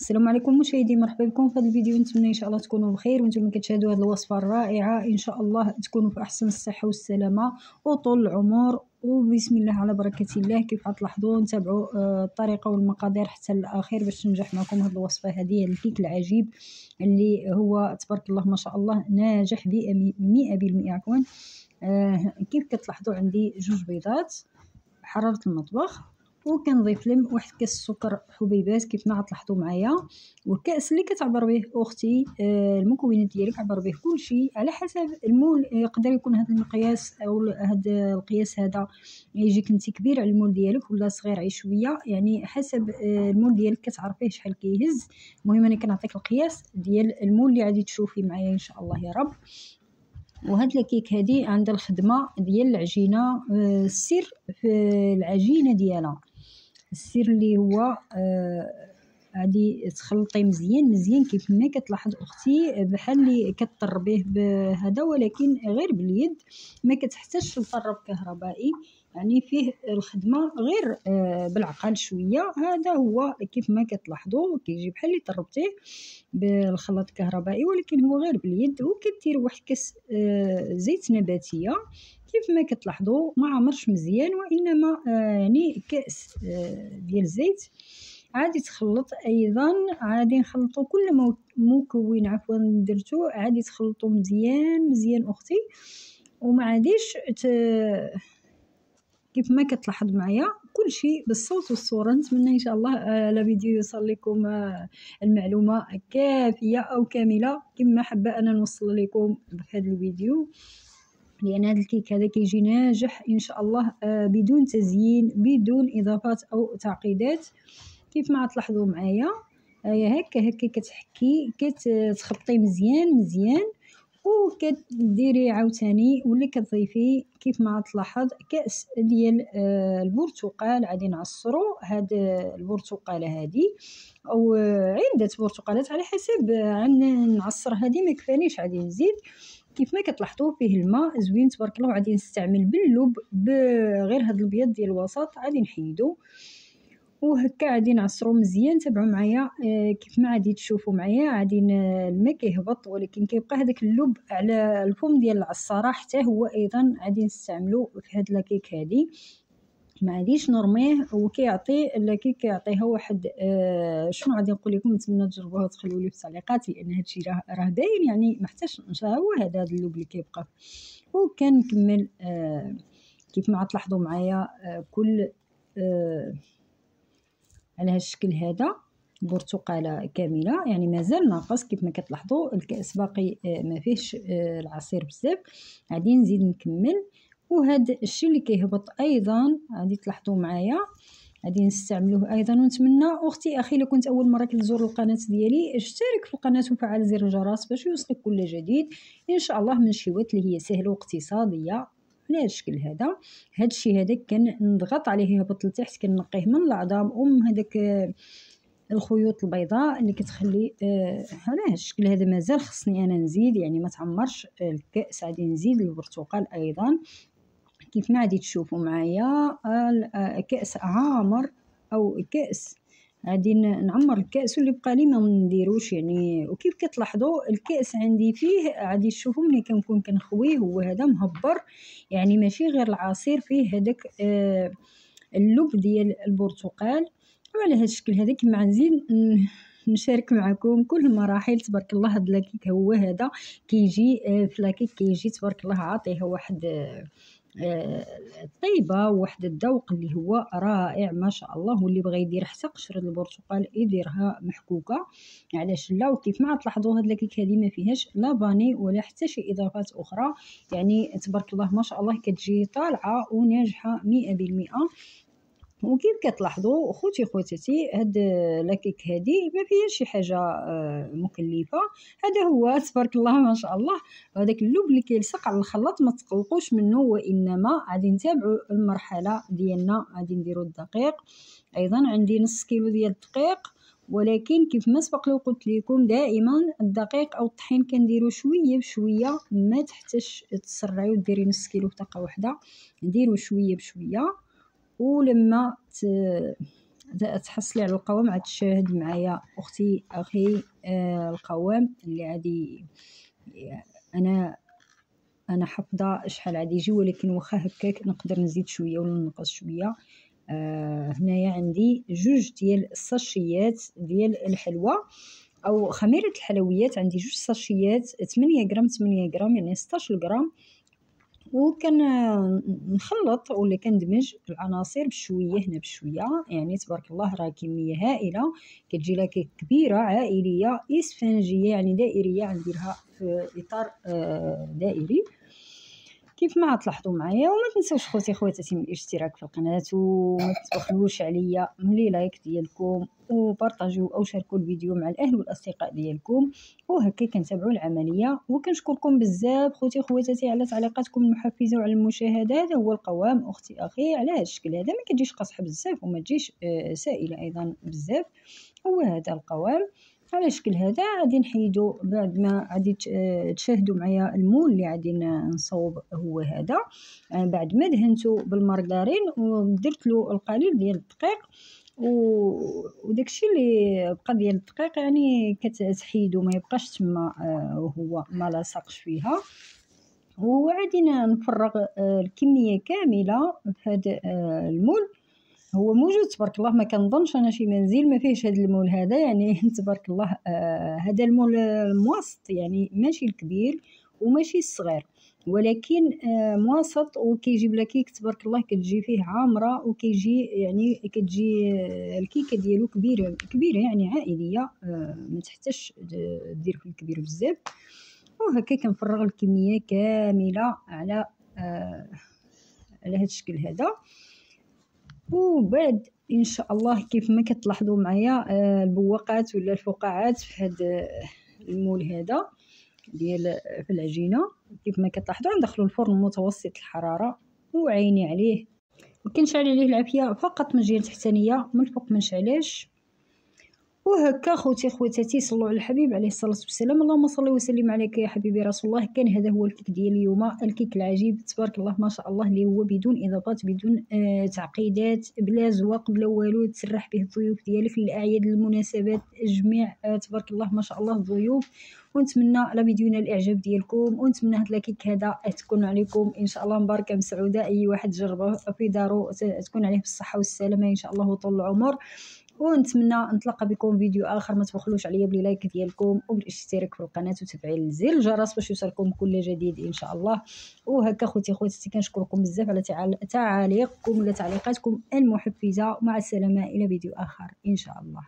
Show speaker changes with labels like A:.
A: السلام عليكم مشاهدي مرحبا بكم في هذا الفيديو. نتمنى إن شاء الله تكونوا بخير وأنتم كتشاهدوا هذه الوصفة الرائعة. إن شاء الله تكونوا في أحسن الصحة والسلامة وطول العمر. وبسم الله على بركة الله كيف غتلاحظوا نتابعوا آه، الطريقة والمقادير حتى الأخير باش تنجح معكم هذه الوصفة. هذه الكيك العجيب اللي هو تبارك الله ما شاء الله ناجح 100% عفوا. آه كيف كتلاحظوا؟ عندي جوج بيضات حرارة المطبخ. وكنضيف لهم واحد كاس السكر حبيبات كيف ما غتلاحظوا معايا. والكاس اللي كتعبر به أختي آه المكونات ديالك عبر به كلشي على حسب المول. يقدر يكون هذا المقياس أو هذا القياس هذا يجيك أنت كبير على المول ديالك ولا صغير عليه شوية. يعني حسب آه المول ديالك كتعرفيه شحال كيهز. المهم أنا كنعطيك القياس ديال المول اللي غادي تشوفي معايا إن شاء الله يا رب. وهاد الكيك هادي عندها الخدمة ديال العجينة آه، السر في العجينة ديالها. السر اللي هو آه غادي تخلطي مزيان مزيان كيف ما كتلاحظ أختي بحال اللي كطربيه بهذا ولكن غير باليد ما كتحتاجش لطرب كهربائي. يعني فيه الخدمة غير آه بالعقل شوية. هذا هو كيف ما كتلاحظوا كيجي بحال اللي طربتيه بالخلاط الكهربائي ولكن هو غير باليد وكدير واحد كاس آه زيت نباتيه كيف ما كتلاحظوا ما عمرش مزيان وإنما يعني كأس آه ديال الزيت عادي تخلط أيضا عادي نخلطو كل مكون عفوا درتو عادي تخلطو مزيان مزيان أختي. وما عاديش ت... كيف ما كتلاحظ معايا كل شيء بالصوت والصورة. نتمنى إن شاء الله آه الفيديو يوصل لكم المعلومة كافية أو كاملة. كما حابة أنا نوصل لكم بهذا الفيديو. لأن هذا الكيك هذا كيجي ناجح إن شاء الله آه بدون تزيين بدون إضافات أو تعقيدات. كيف ما تلاحظوا معايا هكا هكا كتحكي كتخطي مزيان مزيان وكديري عاوتاني ولا كتضيفي كيف ما تلاحظ كأس ديال آه البرتقال. غادي نعصرو هاد البرتقاله هادي أو عدة برتقالات على حسب نعصر هادي ما كفانيش غادي نزيد. كيف ما كتلاحظوا فيه الماء زوين تبارك الله وغادي نستعمل باللب بغير هاد البيض ديال الوسط غادي نحيدو. وهكا غادي نعصرو مزيان تابعوا معايا. آه كيف ما غادي تشوفوا معايا غادي الماء كيهبط ولكن كيبقى هذاك اللب على الفم ديال العصارة. حتى هو أيضا غادي نستعملو في هاد لاكيك هادي. غاديش نرميه وكيعطي لاكيك كيعطيها واحد آه شنو غادي نقول لكم؟ نتمنى تجربوها وتخليو لي في التعليقات لأن هادشي راه راه باين يعني ما حتاش هو هذا اللب اللي كيبقى. وكنكمل آه كيف ما تلاحظوا معايا آه كل آه على هذا الشكل هذا برتقالة كاملة يعني مازال ناقص كيف ما كتلاحظوا الكأس باقي ما فيهش العصير بزاف. غادي نزيد نكمل. وهذا الشيء اللي كيهبط أيضا غادي تلاحظوا معايا. غادي نستعملوه أيضا ونتمنى. أختي أخي لو كنت أول مرة كتزور القناة ديالي اشترك في القناة وفعل زر الجرس باش يوصلك كل جديد. إن شاء الله من شيوات اللي هي سهلة واقتصادية. على الشكل هذا هذا الشيء هذا كنضغط عليه يهبط لتحت كنقيه من العظام أم هذاك الخيوط البيضاء اللي كتخلي آه على هذا الشكل هذا مازال خصني أنا نزيد. يعني ما تعمرش الكأس غادي نزيد البرتقال أيضا. كيف ما غادي تشوفوا معايا الكاس عامر أو كأس. غادي نعمر الكأس واللي بقى لي ما نديروش يعني. وكيف كتلاحظوا الكأس عندي فيه غادي تشوفوا ملي كنكون كنخويه هو هذا مهبر. يعني ماشي غير العصير فيه هذاك آه اللب ديال البرتقال. وعلى هذا الشكل هذا كما غنزيد نشارك معكم كل المراحل. تبارك الله هذا لاكيك هو هذا كيجي آه في لاكيك كيجي تبارك الله عاطيه واحد الطيبه وواحد الذوق اللي هو رائع ما شاء الله واللي بغى يدير حتى قشره البرتقال يديرها محكوكة. علاش لا؟ وكيف ما تلاحظوا هاد لاكيك هذه ما فيهاش لا باني ولا حتى شي إضافات أخرى. يعني تبارك الله ما شاء الله كتجي طالعة وناجحة مئة بالمئة وكيف كتلاحظوا خوتي خواتاتي هاد لاكيك هادي ما فيها شي حاجة مكلفة. هذا هو تبارك الله ما شاء الله. هذاك اللب اللي كيلصق على الخلاط ما تقلقوش منه وإنما غادي نتابعوا المرحلة ديالنا غادي نديروا الدقيق. أيضا عندي نص كيلو ديال الدقيق ولكن كيف ما سبق لو قلت لكم دائما الدقيق أو الطحين كنديرو شوية بشوية ما تحتاجش تسرعي وديري نص كيلو دقة واحدة. نديرو شوية بشوية. ولما تحصلي على القوام عاد تشاهد معايا أختي أخي آه القوام اللي غادي أنا أنا حافظة شحال غادي يجي ولكن واخا هكاك نقدر نزيد شوية ولا ننقص شوية. آه هنايا عندي جوج ديال الساشيات ديال الحلوى أو خميرة الحلويات. عندي جوج ساشيات 8 غرام 8 غرام يعني 16 غرام وكان نخلط ولا كندمج العناصر بشوية هنا بشوية. يعني تبارك الله راه كميه هائلة كتجي لك كبيرة عائلية إسفنجية يعني دائرية غنديرها في إطار آه، دائري. كيف ما تلاحظوا معايا وما تنساوش خوتي خواتاتي من الاشتراك في القناة وما تبخلوش عليا ملي لايك ديالكم وبارطاجيو أو شاركوا الفيديو مع الأهل والأصدقاء ديالكم. وهكا كنتابعوا العملية. وكنشكركم بزاف خوتي خواتاتي على تعليقاتكم المحفزة وعلى المشاهدة. هذا هو القوام أختي أخي على هذا الشكل هذا. ما كتجيش قاصحه بزاف وما تجيش آه، سائلة أيضا بزاف. هو هذا القوام. على شكل هذا؟ غادي نحيدو بعد ما غادي تشاهدوا معايا المول اللي غادي نصوب هو هذا. آه، بعد ما دهنتو بالمارغرين ودرت له القليل ديال الدقيق وداكشي اللي بقى ديال الدقيق يعني كتحيدو ما يبقاش تما آه، وهو ما لاصقش فيها. وغادي نفرغ آه، الكمية كاملة في هذا المول. هو موجود تبارك الله ما كنظنش أنا شي منزل ما فيهش هذا المول هذا يعني تبارك الله آه هذا المول الموسط يعني ماشي الكبير وماشي الصغير ولكن آه موسط وكيجيب لك كيك تبارك الله كتجي فيه عامرة وكيجي يعني كتجي آه الكيكة ديالو كبيره كبيرة يعني عائلية آه ما تحتاجش دير في الكبير بزاف. وهكا كنفرغ الكمية كاملة على آه على هذا الشكل هذا. وبعد إن شاء الله كيف ما كتلاحظوا معايا آه، البواقات ولا الفقاعات في هذا المول هذا ديال في العجينة. كيف ما كتلاحظوا ندخلوا الفرن متوسط الحرارة وعيني عليه. وكنشعل عليه العافية فقط من الجهه التحتانيه من الفوق ما نشعلهاش وهكا خوتي خواتاتي صلوا على الحبيب عليه الصلاة والسلام. اللهم صل وسلم عليك يا حبيبي رسول الله. كان هذا هو الكيك ديال اليوم. الكيك العجيب. تبارك الله ما شاء الله اللي هو بدون إضافات بدون آه تعقيدات بلا زواق بلا والو. تسرح به الضيوف ديالي في الأعياد المناسبات. جميع آه تبارك الله ما شاء الله الضيوف. ونتمنى على فيديونا الإعجاب ديالكم. ونتمنى هاد la cake هذا تكون عليكم إن شاء الله مباركة مسعودة. أي واحد جربه في دارو تكون عليه بالصحة والسلامة إن شاء الله وطول العمر. ونتمنى نتلاقى بكم فيديو آخر. ما تبخلوش عليا بلي like ديالكم وبالاشتراك في القناة وتفعيل زر الجرس باش يوصلكم كل جديد إن شاء الله. وهكا خوتي خواتاتي كنشكركم بزاف على تعاليقكم ولا تعليقاتكم المحفزة. مع السلامة إلى فيديو آخر إن شاء الله.